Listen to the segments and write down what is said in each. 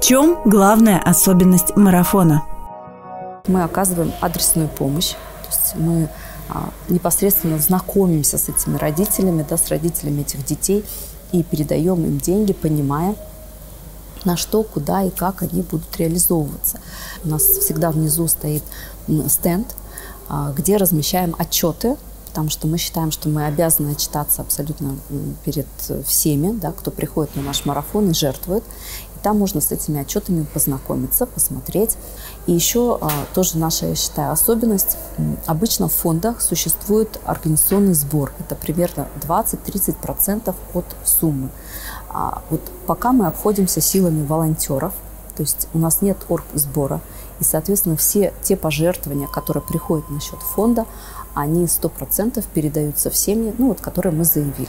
чем главная особенность марафона? Мы оказываем адресную помощь, то есть мы а, непосредственно знакомимся с этими родителями, да, с родителями этих детей и передаем им деньги, понимая, на что, куда и как они будут реализовываться. У нас всегда внизу стоит стенд, а, где размещаем отчеты, потому что мы считаем, что мы обязаны отчитаться абсолютно перед всеми, да, кто приходит на наш марафон и жертвует. Там можно с этими отчетами познакомиться, посмотреть. И еще а, тоже наша, я считаю, особенность. Обычно в фондах существует организационный сбор. Это примерно 20-30% от суммы. А вот пока мы обходимся силами волонтеров, то есть у нас нет оргсбора, и, соответственно, все те пожертвования, которые приходят на счет фонда, они 100% передаются в семьи, ну вот, которые мы заявили.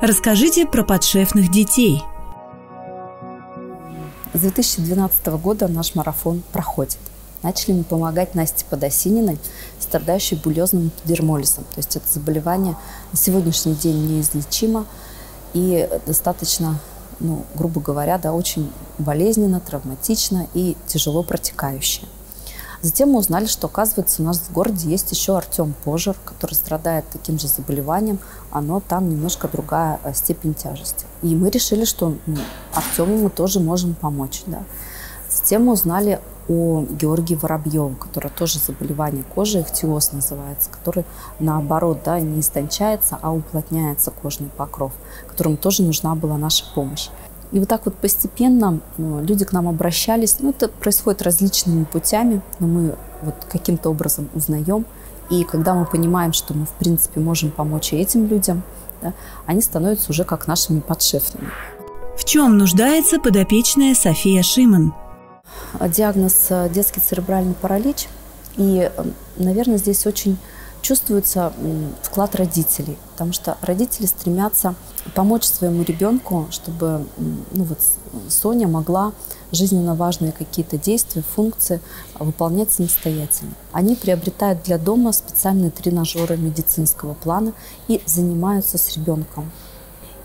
Расскажите про подшефных детей. С 2012 года наш марафон проходит. Начали мы помогать Насте Подосининой, страдающей булезным эпидермолизом. То есть это заболевание на сегодняшний день неизлечимо и достаточно, ну, грубо говоря, да, очень болезненно, травматично и тяжело протекающее. Затем мы узнали, что, оказывается, у нас в городе есть еще Артем Пожер, который страдает таким же заболеванием, но там немножко другая э, степень тяжести. И мы решили, что ну, Артему мы тоже можем помочь. Да. Затем мы узнали о Георгии Воробьеве, которое тоже заболевание кожи, ихтиоз называется, который наоборот да, не истончается, а уплотняется кожный покров, которому тоже нужна была наша помощь. И вот так вот постепенно ну, люди к нам обращались. Ну, это происходит различными путями, но мы вот каким-то образом узнаем. И когда мы понимаем, что мы, в принципе, можем помочь и этим людям, да, они становятся уже как нашими подшефными. В чем нуждается подопечная София Шиман? Диагноз э, детский церебральный паралич. И, э, наверное, здесь очень чувствуется вклад родителей, потому что родители стремятся помочь своему ребенку, чтобы ну вот, Соня могла жизненно важные какие-то действия, функции выполнять самостоятельно. Они приобретают для дома специальные тренажеры медицинского плана и занимаются с ребенком.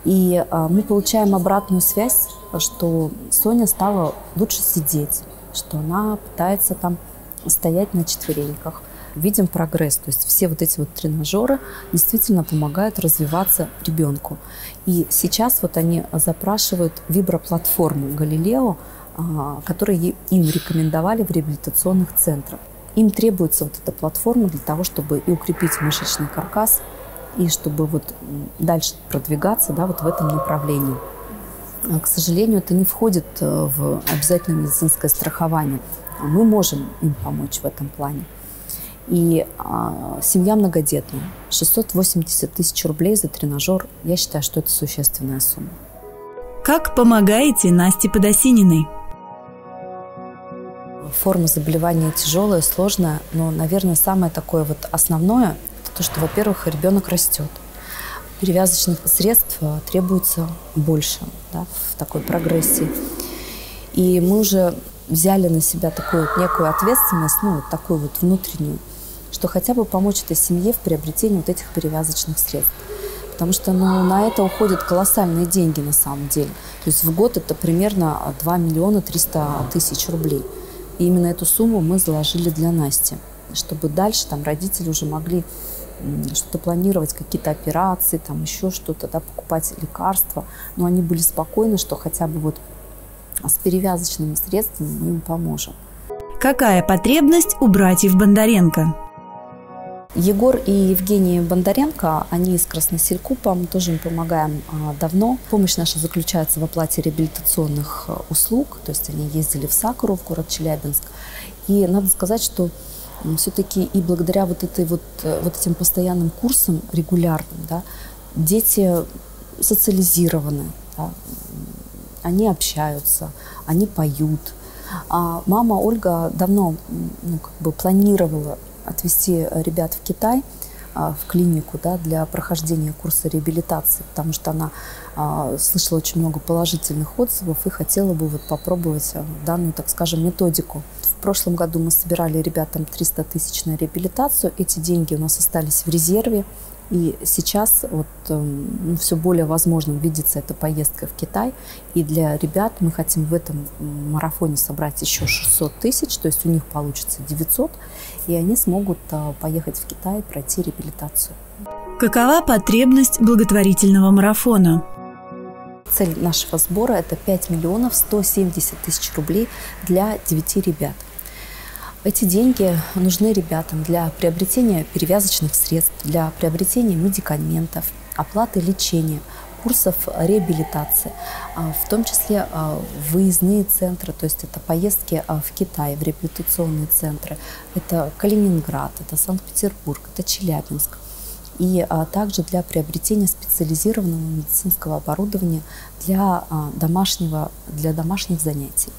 И а, мы получаем обратную связь, что Соня стала лучше сидеть, что она пытается там стоять на четвереньках, видим прогресс. То есть все вот эти вот тренажеры действительно помогают развиваться ребенку. И сейчас вот они запрашивают виброплатформу «Галилео», а, которые им рекомендовали в реабилитационных центрах. Им требуется вот эта платформа для того, чтобы и укрепить мышечный каркас, и чтобы вот дальше продвигаться да, вот в этом направлении. А, к сожалению, это не входит э, в обязательное медицинское страхование. Мы можем им помочь в этом плане. И а, семья многодетная. 680 тысяч рублей за тренажер. Я считаю, что это существенная сумма. Как помогаете Насте Подосининой? Форма заболевания тяжелая, сложная, но, наверное, самое такое вот основное, это то, что, во-первых, ребенок растет. Перевязочных средств а, требуется больше да, в такой прогрессии. И мы уже взяли на себя такую вот некую ответственность, ну, вот такую вот внутреннюю, что хотя бы помочь этой семье в приобретении вот этих перевязочных средств. Потому что ну, на это уходят колоссальные деньги на самом деле. То есть в год это примерно 2 миллиона 300 тысяч рублей. И именно эту сумму мы заложили для Насти, чтобы дальше там родители уже могли что-то планировать, какие-то операции, там еще что-то, да, покупать лекарства. Но они были спокойны, что хотя бы вот с перевязочными средствами мы им поможем. Какая потребность у братьев Бондаренко? Егор и Евгений Бондаренко, они из Красноселькупа, мы тоже им помогаем а, давно. Помощь наша заключается в оплате реабилитационных а, услуг, то есть они ездили в Сакуру, в город Челябинск. И надо сказать, что все-таки и благодаря вот, этой вот, э, вот этим постоянным курсам регулярным, да, дети социализированы, да, они общаются, они поют. А мама Ольга давно ну, как бы планировала отвезти ребят в Китай, а, в клинику да, для прохождения курса реабилитации, потому что она а, слышала очень много положительных отзывов и хотела бы вот попробовать а, данную, так скажем, методику. В прошлом году мы собирали ребятам 300 тысяч на реабилитацию. Эти деньги у нас остались в резерве. И сейчас вот эм, ну, все более возможным видится эта поездка в Китай. И для ребят мы хотим в этом марафоне собрать еще 600 тысяч, то есть у них получится 900, и они смогут э, поехать в Китай и пройти реабилитацию. Какова потребность благотворительного марафона? Цель нашего сбора – это 5 миллионов 170 тысяч рублей для 9 ребят. Эти деньги нужны ребятам для приобретения перевязочных средств, для приобретения медикаментов, оплаты лечения, курсов реабилитации, а, в том числе а, выездные центры, то есть это поездки а, в Китай, в реабилитационные центры, это Калининград, это Санкт-Петербург, это Челябинск и также для приобретения специализированного медицинского оборудования для, домашнего, для домашних занятий.